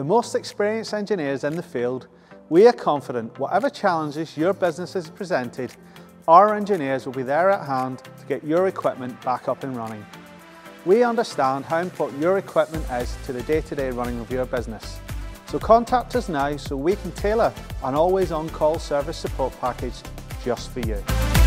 the most experienced engineers in the field, we are confident whatever challenges your business is presented, our engineers will be there at hand to get your equipment back up and running. We understand how important your equipment is to the day-to-day -day running of your business. So contact us now so we can tailor an always on-call service support package just for you.